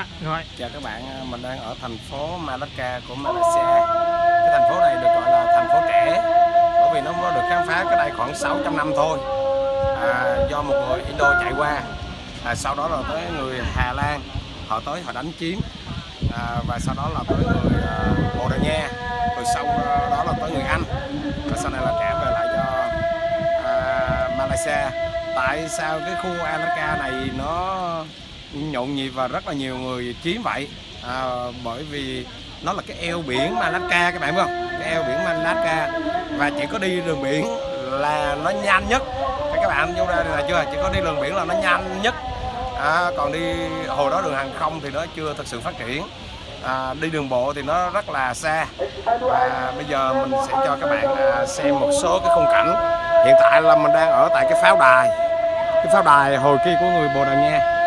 À, rồi. Chào các bạn, à, mình đang ở thành phố Malacca của Malaysia. Cái thành phố này được gọi là thành phố trẻ bởi vì nó mới được khám phá cái đây khoảng 600 năm thôi. À, do một người Indo chạy qua. À, sau đó là tới người Hà Lan, họ tới họ đánh chiếm. À, và sau đó là tới người uh, Bồ Đào Nha, rồi sau à, đó là tới người Anh. Và sau này là trả về lại cho uh, Malaysia. Tại sao cái khu Malacca này nó nhộn nhịp và rất là nhiều người chiếm vậy. À, bởi vì nó là cái eo biển Malacca các bạn biết không? Cái eo biển Malacca và chỉ có đi đường biển là nó nhanh nhất. Các bạn vô đây là chưa? Chỉ có đi đường biển là nó nhanh nhất. À, còn đi hồi đó đường hàng không thì nó chưa thực sự phát triển. À, đi đường bộ thì nó rất là xa. Và bây giờ mình sẽ cho các bạn à, xem một số cái khung cảnh. Hiện tại là mình đang ở tại cái pháo đài. Cái pháo đài hồi kia của người Bồ Đào Nha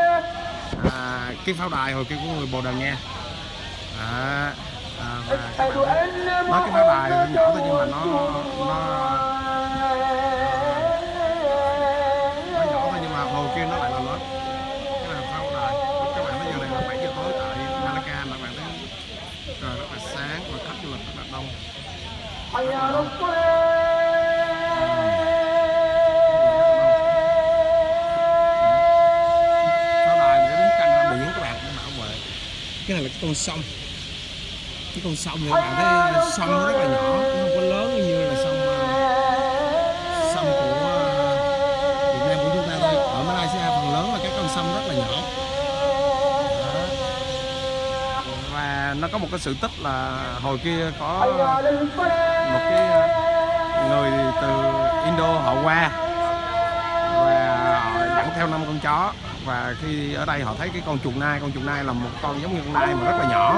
cái pháo đài hồi kia của người Bồ Đào Nha. À, à, và các bạn nói cái pháo đài nó nhỏ thôi nhưng mà nó nó nó nhỏ thôi nhưng mà hồi kia nó lại là lớn. Cái là pháo đài. Các bạn bây giờ này là 7 giờ tối tại Malacca là bạn thấy trời rất là sáng và khách du lịch rất là đông. Rất là đông cái này là cái con sông. Cái con sông thì các bạn thấy sông nó rất là nhỏ nó không có lớn như là sông ờ, sông của ờ, Việt Nam của chúng ta thôi. Ở Malaysia phần lớn là các con sông rất là nhỏ. Và nó có một cái sự tích là hồi kia có một cái ờ, người từ Indo họ qua. Và họ dẫn theo năm con chó và khi ở đây họ thấy cái con chuột nai con chuột nai là một con giống như con nai mà rất là nhỏ.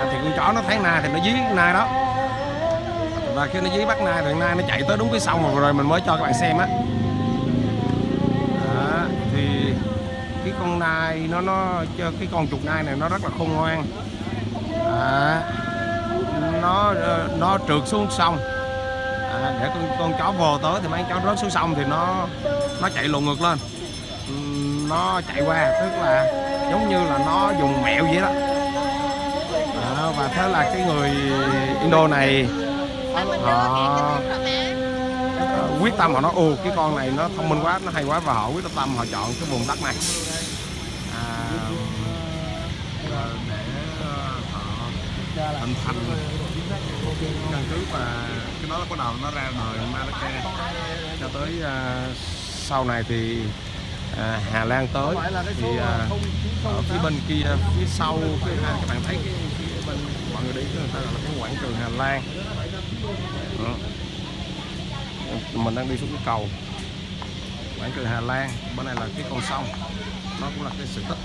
À, thì con chó nó thấy nai thì nó dí con nai đó. Và khi nó dí bắt nai thì nai nó chạy tới đúng cái sông rồi mình mới cho các bạn xem á. Thì cái con nai nó nó cái con chuột nai này nó rất là khôn ngoan. À, nó ờ, nó trượt xuống sông. À, để con con chó vồ tới thì mấy chó rớt xuống sông thì nó nó chạy lùn ngược lên nó chạy qua tức là giống như là nó dùng mẹo vậy đó. À, và thế là cái người Indo này họ uh, quyết tâm họ nói ô cái con này nó thông minh quá nó hay quá. Và họ quyết tâm họ chọn cái vùng đất này. À, để họ hình thành căn cứ và cái đó bắt đầu nó ra đời Malacca. Cho tới uh, sau này thì à, Hà Lan tới. Thì à, ở phía bên kia phía sau cái, à, các bạn thấy cái phía bên mọi người đi người ta là cái quảng trường Hà Lan. Đó. mình đang đi xuống cái cầu quảng trường Hà Lan. Bên này là cái con sông. Nó cũng là cái sự tích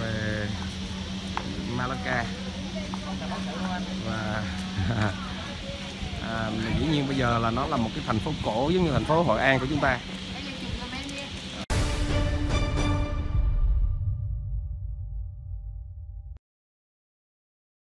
về Malacca. Và à, dĩ nhiên bây giờ là nó là một cái thành phố cổ giống như thành phố Hội An của chúng ta